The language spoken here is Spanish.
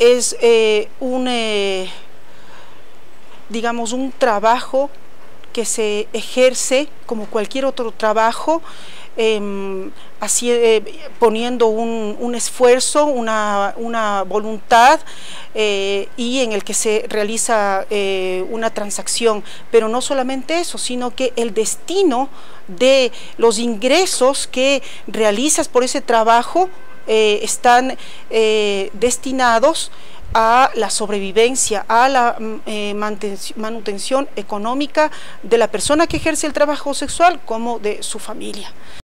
es eh, un, eh, digamos, un trabajo que se ejerce como cualquier otro trabajo, em, eh, poniendo un, esfuerzo, una, voluntad y en el que se realiza una transacción. Pero no solamente eso, sino que el destino de los ingresos que realizas por ese trabajo eh, están eh, destinados a la sobrevivencia, a la mm, eh, manutención económica de la persona que ejerce el trabajo sexual como de su familia.